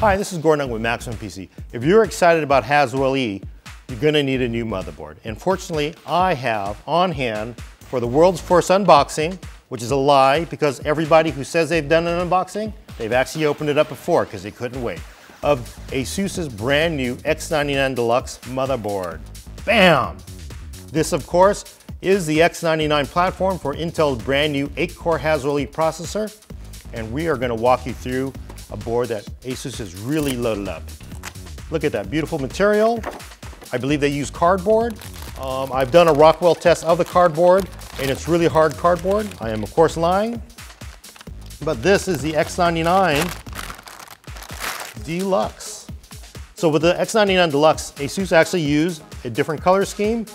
Hi, this is Gordon with Maximum PC. If you're excited about Haswell E, you're gonna need a new motherboard. And fortunately, I have on hand for the world's first unboxing, which is a lie because everybody who says they've done an unboxing, they've actually opened it up before because they couldn't wait, of ASUS's brand new X99 Deluxe motherboard. Bam! This, of course, is the X99 platform for Intel's brand new 8-core Haswell E processor, and we are gonna walk you through a board that Asus has really loaded up. Look at that beautiful material. I believe they use cardboard. Um, I've done a Rockwell test of the cardboard and it's really hard cardboard. I am of course lying, but this is the X99 Deluxe. So with the X99 Deluxe, Asus actually used a different color scheme.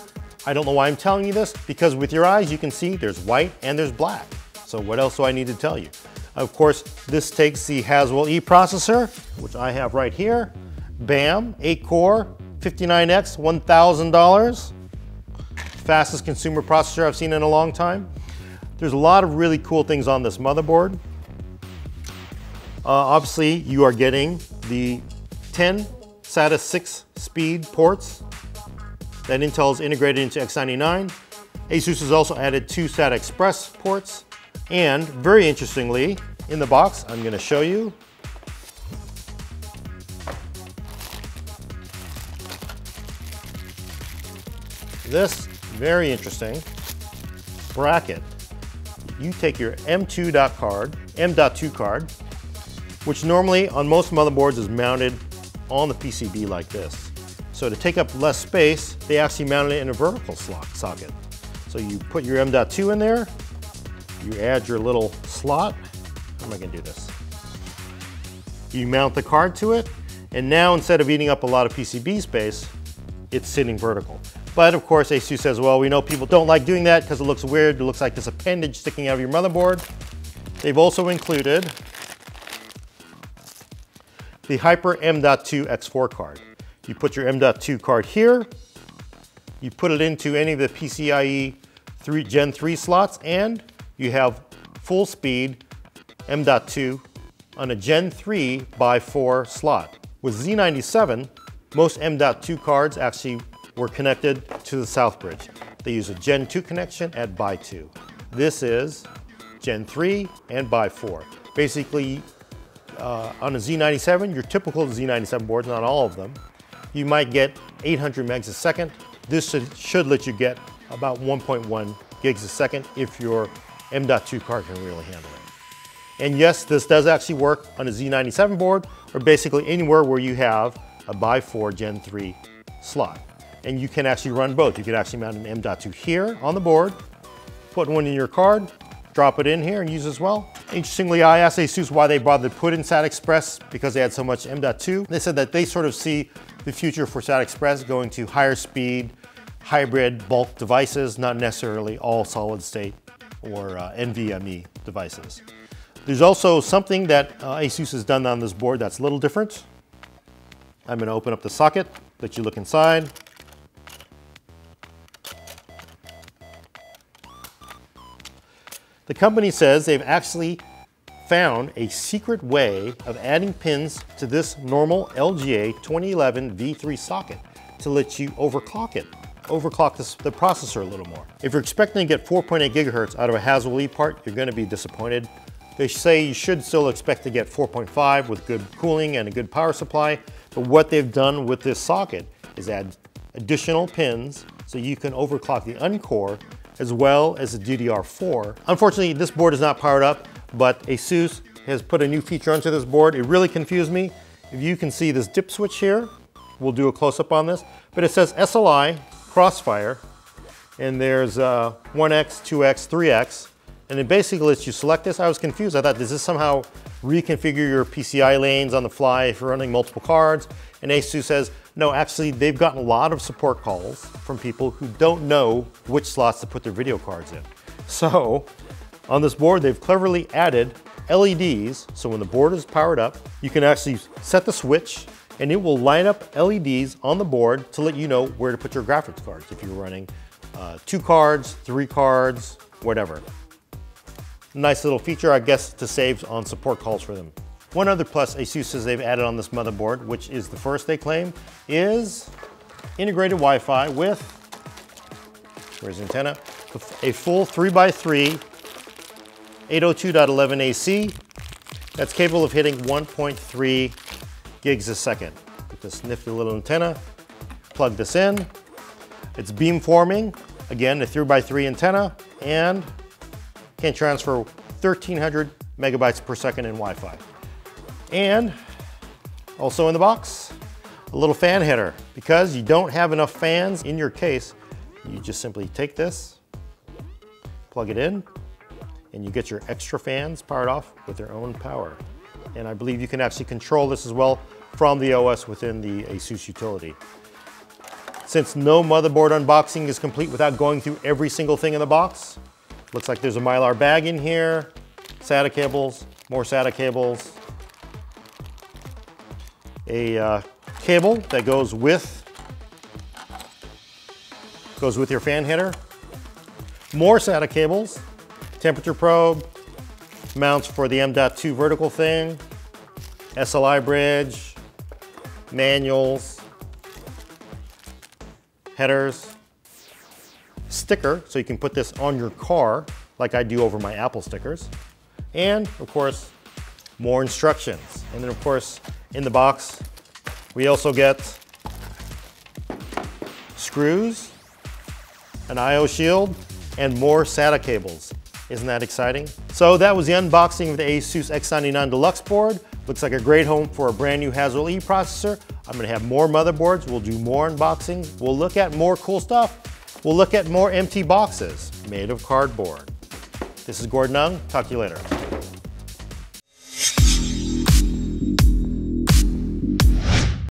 I don't know why I'm telling you this, because with your eyes you can see there's white and there's black. So what else do I need to tell you? Of course, this takes the Haswell E processor, which I have right here. BAM, 8 core, 59X, $1,000. Fastest consumer processor I've seen in a long time. There's a lot of really cool things on this motherboard. Uh, obviously, you are getting the 10 SATA 6 speed ports that Intel is integrated into X99. ASUS has also added two SATA Express ports and very interestingly, in the box, I'm gonna show you. This very interesting bracket. You take your M2 card, M.2 card, which normally on most motherboards is mounted on the PCB like this. So to take up less space, they actually mounted it in a vertical slot socket. So you put your M.2 in there, you add your little slot. How am I gonna do this? You mount the card to it, and now instead of eating up a lot of PCB space, it's sitting vertical. But of course, ASUS says, well, we know people don't like doing that because it looks weird. It looks like this appendage sticking out of your motherboard. They've also included the Hyper M.2 X4 card. You put your M.2 card here, you put it into any of the PCIe 3, Gen 3 slots, and you have full speed M.2 on a Gen 3 by 4 slot. With Z97, most M.2 cards actually were connected to the South Bridge. They use a Gen 2 connection at by 2. This is Gen 3 and by 4. Basically, uh, on a Z97, your typical Z97 boards, not all of them, you might get 800 megs a second. This should, should let you get about 1.1 gigs a second if your M.2 card can really handle it. And yes, this does actually work on a Z97 board or basically anywhere where you have a by 4 Gen 3 slot. And you can actually run both. You can actually mount an M.2 here on the board, put one in your card, drop it in here and use as well. Interestingly, I asked ASUS why they bothered to put in SATA Express because they had so much M.2. They said that they sort of see the future for SATA Express going to higher speed, hybrid bulk devices, not necessarily all solid state or uh, NVMe devices. There's also something that uh, ASUS has done on this board that's a little different. I'm going to open up the socket, let you look inside. The company says they've actually found a secret way of adding pins to this normal LGA 2011 V3 socket to let you overclock it overclock this, the processor a little more. If you're expecting to get 4.8 gigahertz out of a Haswell E part, you're gonna be disappointed. They say you should still expect to get 4.5 with good cooling and a good power supply, but what they've done with this socket is add additional pins so you can overclock the Uncore as well as the DDR4. Unfortunately, this board is not powered up, but ASUS has put a new feature onto this board. It really confused me. If you can see this dip switch here, we'll do a close-up on this, but it says SLI Crossfire, and there's uh, 1X, 2X, 3X, and it basically lets you select this. I was confused. I thought, does this somehow reconfigure your PCI lanes on the fly if you're running multiple cards? And ASUS says, no, actually, they've gotten a lot of support calls from people who don't know which slots to put their video cards in. So on this board, they've cleverly added LEDs. So when the board is powered up, you can actually set the switch and it will line up LEDs on the board to let you know where to put your graphics cards if you're running uh, two cards, three cards, whatever. Nice little feature, I guess, to save on support calls for them One other plus ASUS says they've added on this motherboard, which is the first they claim, is integrated Wi-Fi with, where's the antenna? A full 3x3 802.11ac that's capable of hitting 1.3 gigs a second. With this nifty little antenna, plug this in. It's beam forming, again, a 3x3 antenna, and can transfer 1300 megabytes per second in Wi-Fi. And also in the box, a little fan header. Because you don't have enough fans in your case, you just simply take this, plug it in, and you get your extra fans powered off with their own power. And I believe you can actually control this as well from the OS within the ASUS utility. Since no motherboard unboxing is complete without going through every single thing in the box, looks like there's a Mylar bag in here, SATA cables, more SATA cables, a uh, cable that goes with goes with your fan header, more SATA cables, temperature probe, mounts for the M.2 vertical thing, SLI bridge, manuals, headers, sticker, so you can put this on your car like I do over my Apple stickers, and of course, more instructions. And then of course, in the box, we also get screws, an IO shield, and more SATA cables. Isn't that exciting? So that was the unboxing of the ASUS X99 Deluxe board. Looks like a great home for a brand new Haswell E processor. I'm gonna have more motherboards. We'll do more unboxing. We'll look at more cool stuff. We'll look at more empty boxes made of cardboard. This is Gordon Ung. Talk to you later.